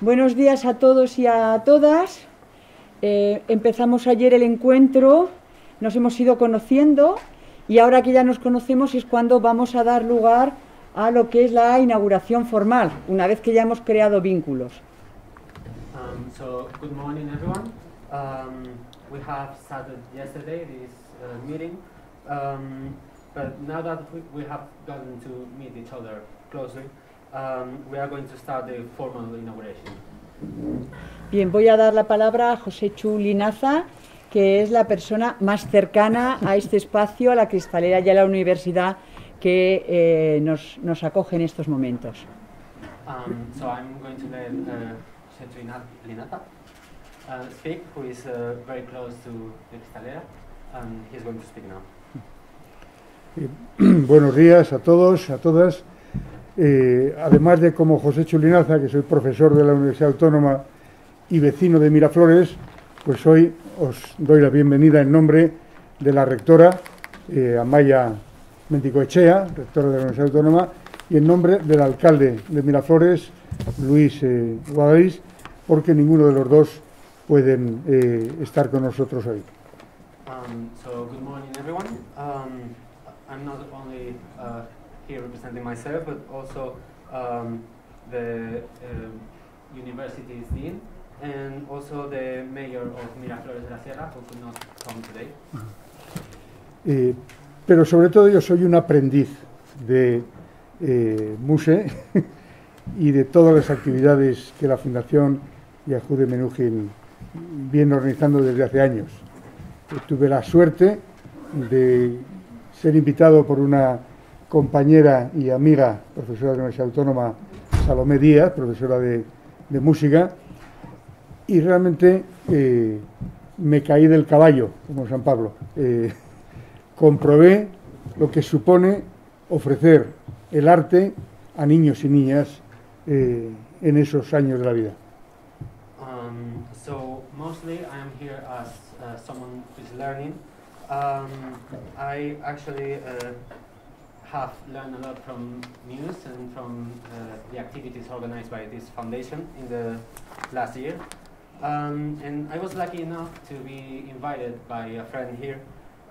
Buenos días a todos y a todas. Eh, empezamos ayer el encuentro, nos hemos ido conociendo y ahora que ya nos conocemos es cuando vamos a dar lugar a lo que es la inauguración formal, una vez que ya hemos creado vínculos. Um, so, good morning, everyone. Um, we have started yesterday this uh, meeting, um, but now that we, have gotten to meet each other closely, um, we are going to start the formal inauguration. Bien, voy a dar la palabra a José Chu Linaza, que es la persona más cercana a este espacio, a la cristalera y a la universidad que eh, nos, nos acoge en estos momentos. Um, so, I'm going to let uh, Setu Ina- Linata uh, speak, who is uh, very close to the Cristalera, and he's going to speak now. Buenos días a todos, a todas. Eh, además de como José Chulinaza, que soy profesor de la Universidad Autónoma y vecino de Miraflores, pues hoy os doy la bienvenida en nombre de la rectora eh, Amaya Menticoechea, rectora de la Universidad Autónoma, y en nombre del alcalde de Miraflores, Luis eh, Guadalís, porque ninguno de los dos pueden eh, estar con nosotros hoy. Um, so, good morning, everyone. Um, I'm uh, here representing myself, but also um, the um university's dean and also the mayor of Miraflores de la Sierra, who could not come today. Eh, pero sobre todo yo soy un aprendiz de eh, Muse y de todas las actividades que la Fundación Yahude Menuhin viene organizando desde hace años. Eh, tuve la suerte de ser invitado por una compañera y amiga, profesora de la Universidad Autónoma, Salomé Díaz, profesora de, música, y realmente eh, me caí del caballo, como San Pablo. Eh, comprobé lo que supone ofrecer el arte a niños y niñas eh, en esos años de la vida. Um, so mostly I am here as uh, someone. Um, uh, have learned a lot from Muse and from uh, the activities organized by this foundation in the last year. Um, and I was lucky enough to be invited by a friend here,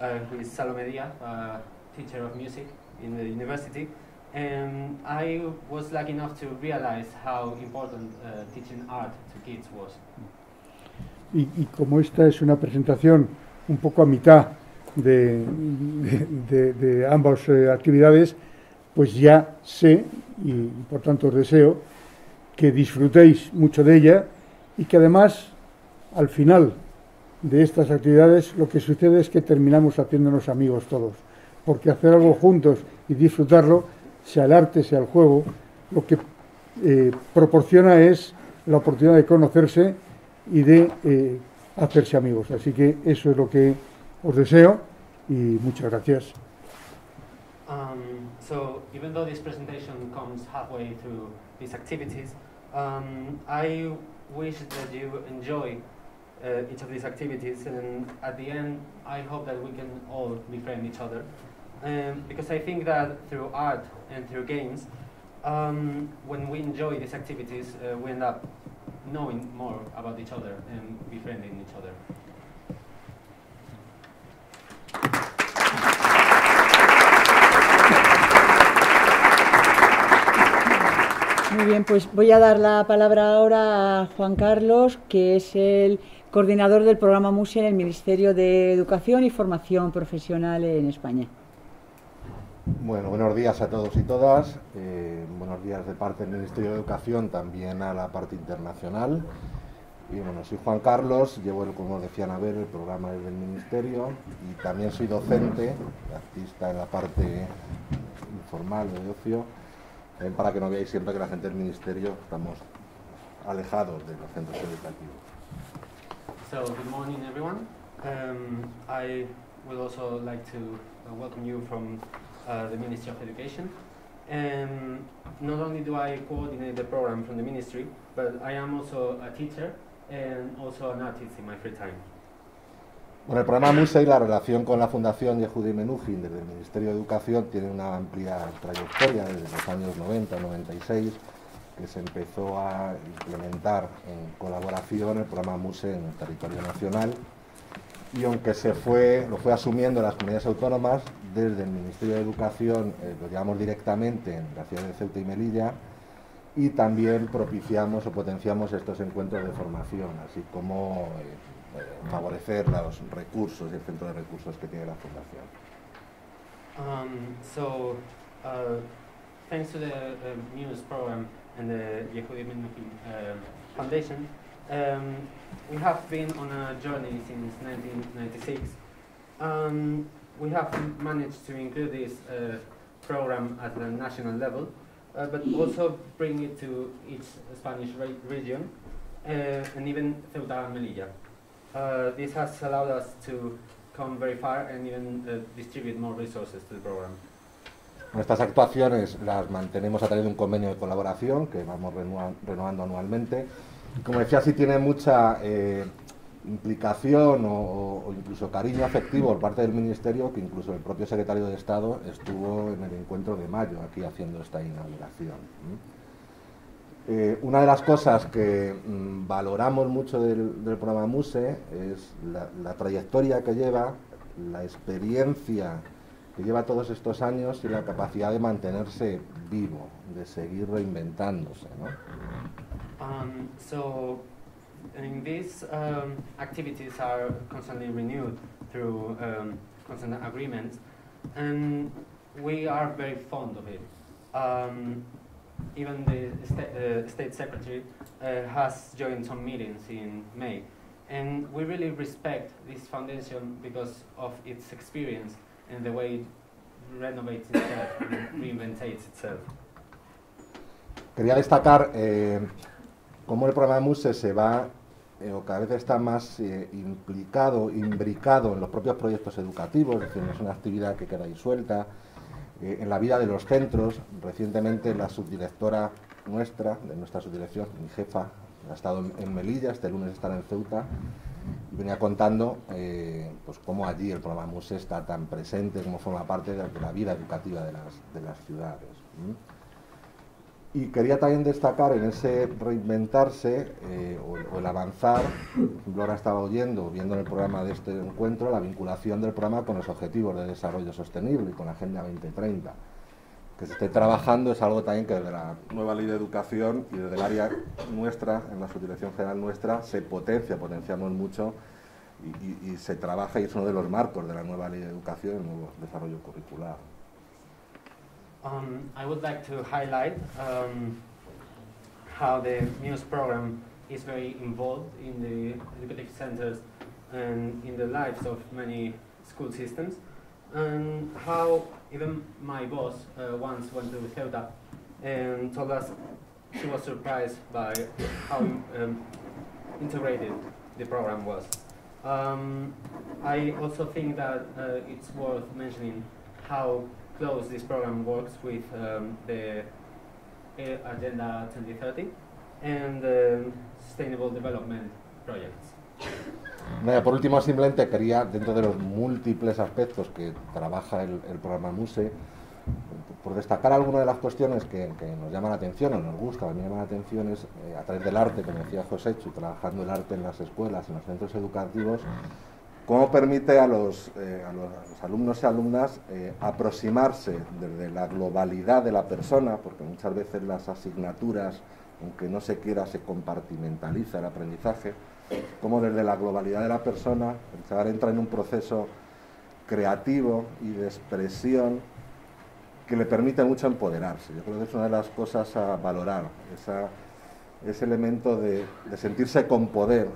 uh, who is Salome Diaz, a teacher of music in the university. And I was lucky enough to realize how important uh, teaching art to kids was. Y, y como esta es una presentación un poco a mitad de, ambas eh, actividades, pues ya sé y por tanto os deseo que disfrutéis mucho de ella y que además al final de estas actividades lo que sucede es que terminamos haciéndonos amigos todos, porque hacer algo juntos y disfrutarlo, sea el arte, sea el juego, lo que eh, proporciona es la oportunidad de conocerse y de eh, hacerse amigos. Así que eso es lo que os deseo y muchas gracias. Um, so even though this presentation comes halfway through these activities, um, I wish that you enjoy uh, each of these activities, and at the end, I hope that we can all befriend each other, um, because I think that through art and through games, um, when we enjoy these activities, uh, we end up knowing more about each other and befriending each other. Muy bien, pues voy a dar la palabra ahora a Juan Carlos, que es el coordinador del programa MUSE en el Ministerio de Educación y Formación Profesional en España. Bueno, buenos días a todos y todas. Eh, buenos días de parte del Ministerio de Educación, también a la parte internacional. Y bueno, soy Juan Carlos, llevo, como decían a ver, el programa desde el Ministerio y también soy docente, artista en la parte informal de ocio, también para que no veáis siempre que la gente del Ministerio estamos alejados de los centros educativos. So, good morning, everyone. Um, I would also like to uh, welcome you from uh, the Ministry of Education. And not only do I coordinate the program from the ministry, but I am also a teacher and also an artist in my free time. Bueno, el programa MUSE y la relación con la Fundación Yehudi Menuhin desde el Ministerio de Educación tiene una amplia trayectoria desde los años 90, 96 que se empezó a implementar en colaboración el programa MUSE en el territorio nacional. Y aunque se fue, lo fue asumiendo las comunidades autónomas, desde el Ministerio de Educación eh, lo llevamos directamente en la ciudad de Ceuta y Melilla y también propiciamos o potenciamos estos encuentros de formación, así como eh, favorecer los recursos y el centro de recursos que tiene la Fundación. Um, so, uh, thanks to the uh, Muse program and the Yehudi uh, Foundation, um, we have been on a journey since 1996. Um, we have managed to include this uh, program at the national level, uh, but also bring it to each Spanish re region uh, and even Ceuta and Melilla. Uh, this has allowed us to come very far and even uh, distribute more resources to the program. Nuestras actuaciones las mantenemos a través de un convenio de colaboración que vamos renovando anualmente. Como decía, sí tiene mucha eh, implicación o, o, incluso cariño afectivo por parte del Ministerio, que incluso el propio secretario de Estado estuvo en el encuentro de mayo aquí haciendo esta inauguración. Eh, una de las cosas que mmm, valoramos mucho del, del, programa MUSE es la, la trayectoria que lleva, la experiencia que lleva todos estos años y la capacidad de mantenerse vivo, de seguir reinventándose. ¿no? Um, so, in these um, activities are constantly renewed through um, constant agreements, and we are very fond of it. Even the sta state secretary uh, has joined some meetings in May, and we really respect this foundation because of its experience and the way it renovates itself and reinventates itself. Quería destacar eh, cómo el programa MUSE se va eh, o cada vez está más eh, implicado, imbricado en los propios proyectos educativos, es decir, no es una actividad que queda disuelta, eh, en la vida de los centros. Recientemente la subdirectora nuestra, de nuestra subdirección, mi jefa, ha estado en, Melilla, este lunes estará en Ceuta, y venía contando eh, pues cómo allí el programa MUSE está tan presente, cómo forma parte de, la vida educativa de las, de las ciudades. Y quería también destacar en ese reinventarse eh, o, el avanzar, ahora estaba oyendo, viendo en el programa de este encuentro, la vinculación del programa con los objetivos de desarrollo sostenible y con la Agenda 2030. Que se esté trabajando es algo también que desde la nueva ley de educación y desde el área nuestra, en la subdirección general nuestra, se potencia, potenciamos mucho y, y se trabaja y es uno de los marcos de la nueva ley de educación, el nuevo desarrollo curricular. Um, I would like to highlight um, how the Muse program is very involved in the educative centers and in the lives of many school systems, and how even my boss uh, once went to Ceuta and told us she was surprised by how um, integrated the program was. Um, I also think that uh, it's worth mentioning how close this program works with um, the Agenda 2030 and Sustainable Development Projects. Por último, simplemente quería, dentro de los múltiples aspectos que trabaja el, el programa MUSE, por destacar algunas de las cuestiones que, que, nos llaman la atención o nos gusta, a mí me llama la atención es eh, a través del arte, como decía José Chu, trabajando el arte en las escuelas, en los centros educativos, cómo permite a los, eh, a los, alumnos y alumnas eh, aproximarse desde la globalidad de la persona, porque muchas veces las asignaturas, aunque no se quiera, se compartimentaliza el aprendizaje, cómo desde la globalidad de la persona el chaval entra en un proceso creativo y de expresión que le permite mucho empoderarse. Yo creo que es una de las cosas a valorar, ese elemento de sentirse con poder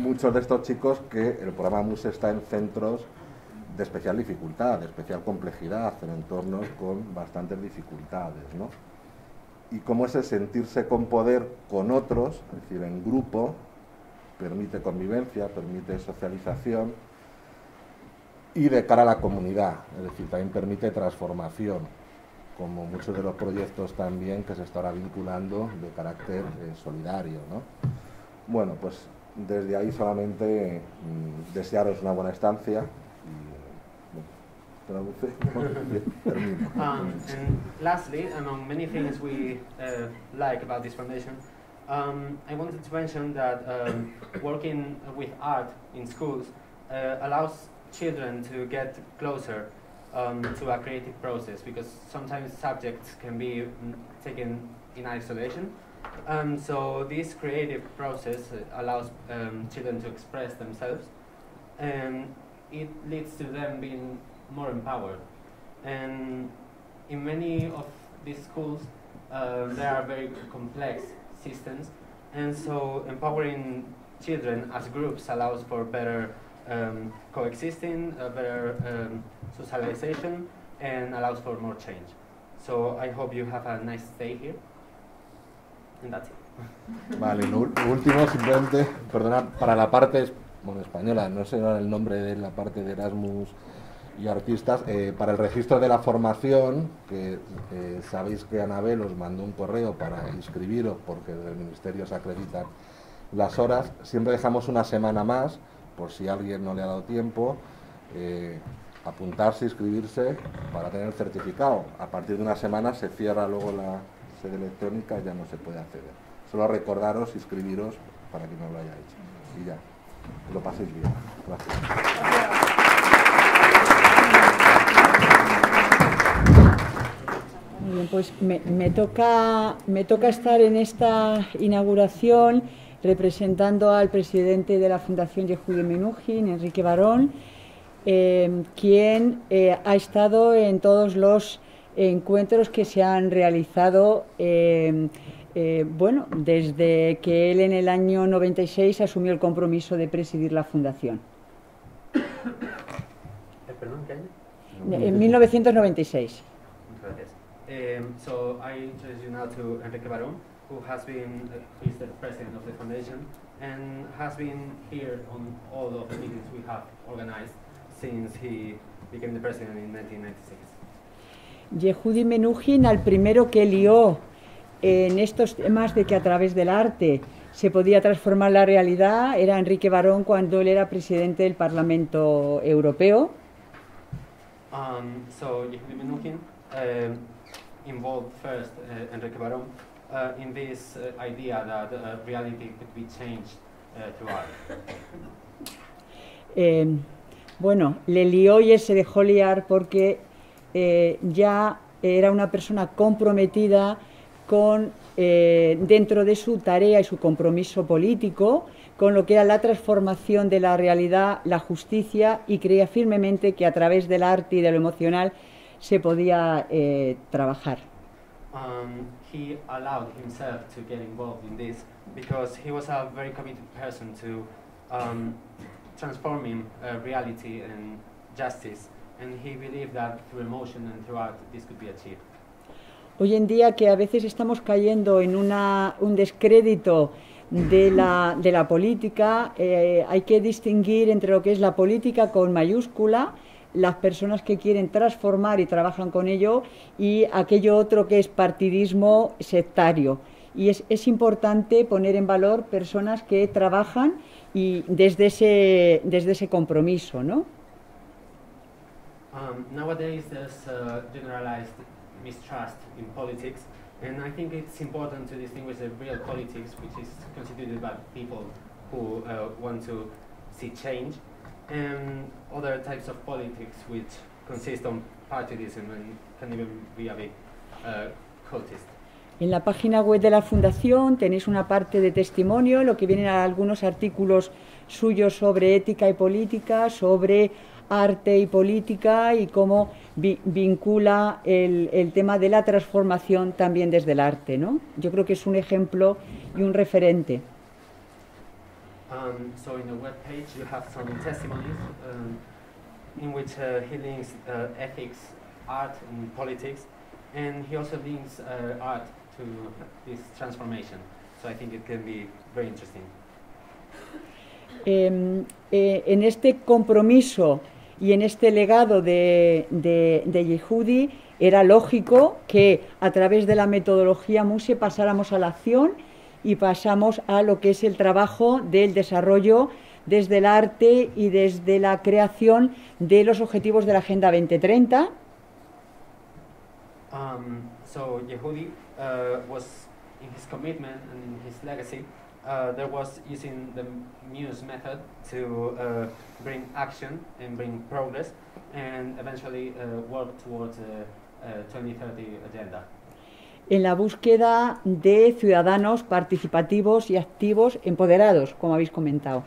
muchos de estos chicos que el programa MUSE está en centros de especial dificultad, de especial complejidad, en entornos con bastantes dificultades, ¿no? Y cómo ese sentirse con poder con otros, es decir, en grupo, permite convivencia, permite socialización y de cara a la comunidad, es decir, también permite transformación, como muchos de los proyectos también que se está ahora vinculando de carácter eh, solidario, ¿no? Bueno, pues desde ahí solamente mmm, desearos una buena estancia y bueno, traduce. um, and lastly, among many things we uh, like about this foundation, um, I wanted to mention that um, working with art in schools uh, allows children to get closer um, to a creative process because sometimes subjects can be mm, taken in isolation. Um, so this creative process allows um, children to express themselves and it leads to them being more empowered. And in many of these schools, uh, there are very complex systems, and so empowering children as groups allows for better um, coexisting, a better um, socialization, and allows for more change. So I hope you have a nice stay here. Vale, último simplemente, perdonad, para la parte bueno, española, no sé el nombre de la parte de Erasmus y artistas, eh, para el registro de la formación, que eh, sabéis que Anabel os mandó un correo para inscribiros porque del Ministerio se acreditan las horas, siempre dejamos una semana más, por si alguien no le ha dado tiempo, eh, apuntarse, inscribirse para tener el certificado. A partir de una semana se cierra luego la sede electrónica ya no se puede acceder. Solo recordaros, inscribiros para que no lo haya hecho. Y ya, lo paséis bien. Gracias. bien, pues me, toca, me toca estar en esta inauguración representando al presidente de la Fundación Yehudi Menuhin, Enrique Barón, eh, quien eh, ha estado en todos los encuentros que se han realizado, eh, bueno, desde que él en el año 96 asumió el compromiso de presidir la Fundación. ¿Perdón, qué año? En 1996. Um, so I introduce you now to Enrique Barón, who has been, uh, he's the president of the foundation, and has been here on all of the meetings we have organized since he became the president in 1996. Yehudi Menuhin, al primero que lió en estos temas de que a través del arte se podía transformar la realidad, era Enrique Barón cuando él era presidente del Parlamento Europeo. Um, so Yehudi Menuhin uh, involved first uh, Enrique Barón uh, in this idea that reality could be changed through art. Eh, bueno, le lió y él se dejó liar porque eh, ya era una persona comprometida con eh, dentro de su tarea y su compromiso político con lo que era la transformación de la realidad, la justicia y creía firmemente que a través del arte y de lo emocional se podía eh, trabajar. Um, he allowed himself to get involved in this because he was a very committed person to um, transforming uh, reality and justice, Hoy en día que a veces estamos cayendo en una, un descrédito de la, de la política, eh, hay que distinguir entre lo que es la política con mayúscula las personas que quieren transformar y trabajan con ello y aquello otro que es partidismo sectario. Y es, es importante poner en valor personas que trabajan y desde ese, desde ese compromiso, ¿no? Um, nowadays there's uh, generalized mistrust in politics and I think it's important to distinguish the real politics which is constituted by people who uh, want to see change and other types of politics which consist on partidism and can even be a bit uh, cultist. En la página web de la Fundación tenéis una parte de testimonio, lo que vienen a algunos artículos suyos sobre ética y política, sobre arte y política y cómo vi vincula el, el, tema de la transformación también desde el arte. ¿no? Yo creo que es un ejemplo y un referente. Um, so in the web page you have some testimonies um, in which uh, he links uh, ethics, art, and politics, and he also links uh, art to this transformation. So I think it can be very interesting. Eh, eh, en este compromiso y en este legado de, Yehudi era lógico que a través de la metodología MUSE pasáramos a la acción y pasamos a lo que es el trabajo del desarrollo desde el arte y desde la creación de los objetivos de la Agenda 2030. Um, so Yehudi uh, was in his commitment and in his legacy. Uh, there was using the Muse method to uh, bring action and bring progress, and eventually uh, work towards a, a 2030 agenda. en la búsqueda de ciudadanos participativos y activos empoderados, como habéis comentado.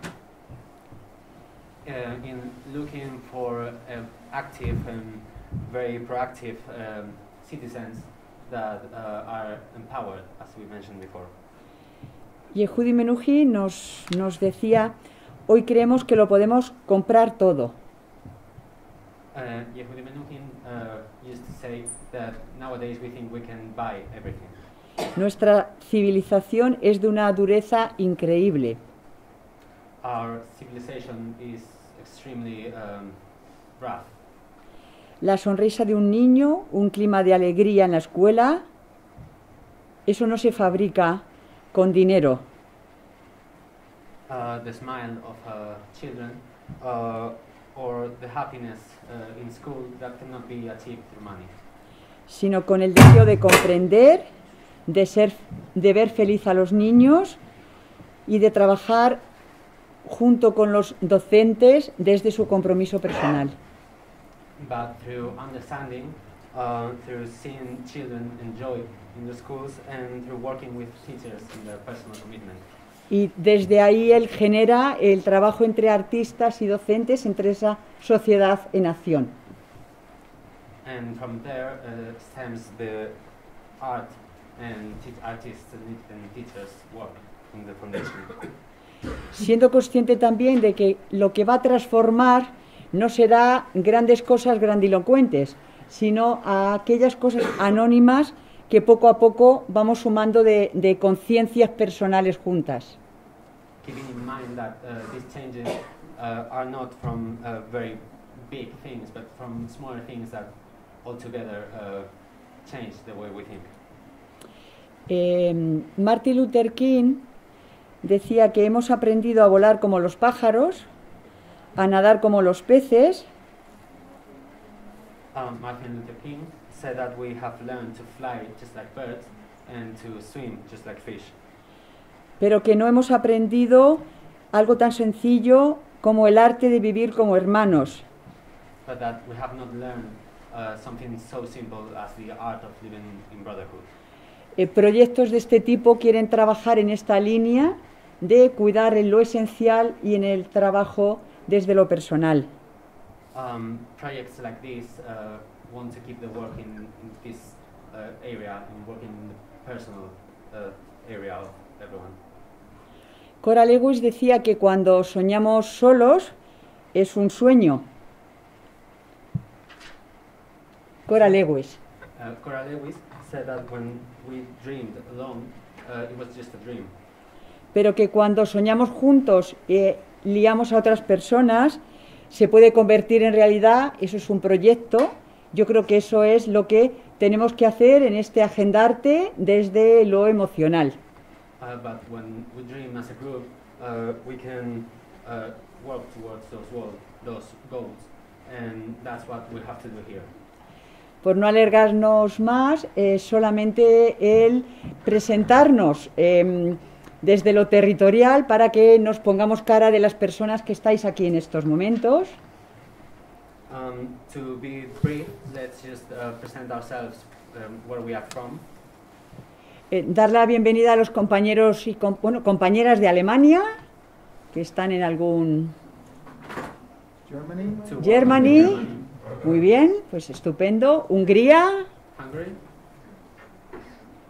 Uh, in looking for uh, active and very proactive um, citizens that uh, are empowered, as we mentioned before. Yehudi Menuhi nos, nos decía, hoy creemos que lo podemos comprar todo. Uh, Yehudi Menuhin uh, used to say that nowadays we think we can buy everything. Nuestra civilización es de una dureza increíble. Our civilization is extremely um, rough. La sonrisa de un niño, un clima de alegría en la escuela, eso no se fabrica con dinero. Uh, the smile of uh, children uh, or the happiness uh, in school that cannot be achieved through money. sino con el deseo de comprender, de, ser, de ver feliz a los niños y de trabajar junto con los docentes desde su compromiso personal. But through understanding, uh, through seeing children enjoy in the schools, and through working with teachers in their personal commitment. Y desde ahí él genera el trabajo entre artistas y docentes, entre esa sociedad en acción. And from there uh, stems the art and artists and, and teachers work in the foundation. Siendo consciente también de que lo que va a transformar no será grandes cosas grandilocuentes, sino a aquellas cosas anónimas que poco a poco vamos sumando de, de conciencias personales juntas. Eh, Martin Luther King decía que hemos aprendido a volar como los pájaros, a nadar como los peces Um, Martin Luther King said that we have learned to fly just like birds and to swim just like fish, pero que no hemos aprendido algo tan sencillo como el arte de vivir como hermanos. but that we have not learned uh, something so simple as the art of living in brotherhood. Eh, proyectos de este tipo quieren trabajar en esta línea de cuidar en lo esencial y en el trabajo desde lo personal. Um, projects like this uh, want to keep the work in, in this uh, area and work in the personal uh, area of everyone. Cora Lewis decía que cuando soñamos solos es un sueño. Cora Lewis. Uh, Cora Lewis said that when we dreamed alone, uh, it was just a dream. pero que cuando soñamos juntos y liamos a otras personas, se puede convertir en realidad, eso es un proyecto, yo creo que eso es lo que tenemos que hacer en este agendarte desde lo emocional. Uh, but when we dream as a group, uh, we can uh, work towards those, goals, and that's what we have to do here. Por no alargarnos más, eh, solamente el presentarnos em, desde lo territorial para que nos pongamos cara de las personas que estáis aquí en estos momentos. Um, to be brief, let's just uh, present ourselves um, where we are from. Eh, dar la bienvenida a los compañeros y com- bueno, compañeras de Alemania que están en algún Germany. Germany. muy bien, pues estupendo. Hungría, Hungary,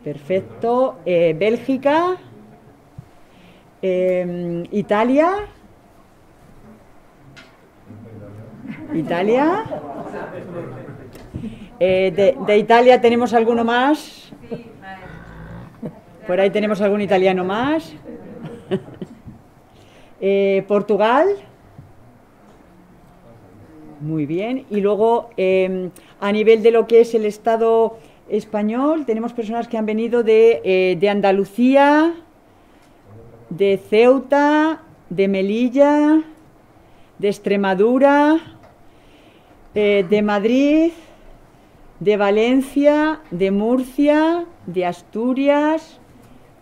perfecto. Eh, Bélgica, em, Italia, Italia. Eh, de, Italia tenemos alguno más. Por ahí tenemos algún italiano más. Eh, Portugal. Muy bien. Y luego, eh, a nivel de lo que es el Estado español, tenemos personas que han venido de, eh, de Andalucía, de Ceuta, de Melilla, de Extremadura, eh, de Madrid, de Valencia, de Murcia, de Asturias,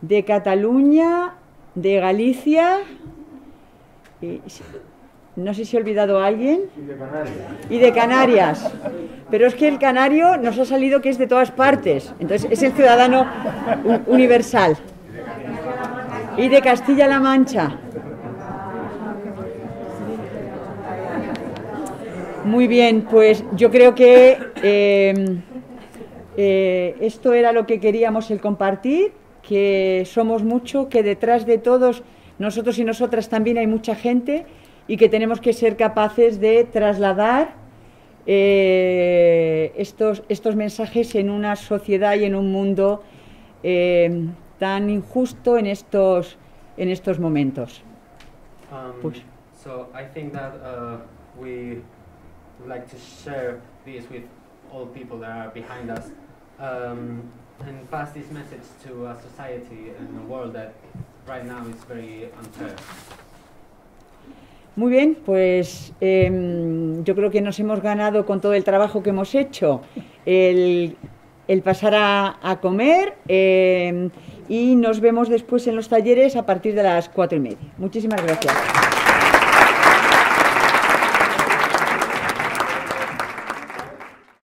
de Cataluña, de Galicia. no sé si he olvidado a alguien. Y de Canarias. Pero es que el canario nos ha salido que es de todas partes. Entonces es el ciudadano universal. Y de Castilla-La Mancha. Muy bien, pues yo creo que eh, eh, esto era lo que queríamos el compartir, que somos mucho, que detrás de todos, nosotros y nosotras también hay mucha gente y que tenemos que ser capaces de trasladar eh, estos, estos mensajes en una sociedad y en un mundo eh, tan injusto en estos, en estos momentos. Um, Push. So I think that uh, we would like to share this with all people that are behind us um, and pass this message to a society and a world that right now is very unfair. Muy bien, pues em, yo creo que nos hemos ganado con todo el trabajo que hemos hecho el, el pasar a, comer em, y nos vemos después en los talleres a partir de las cuatro y media. Muchísimas gracias.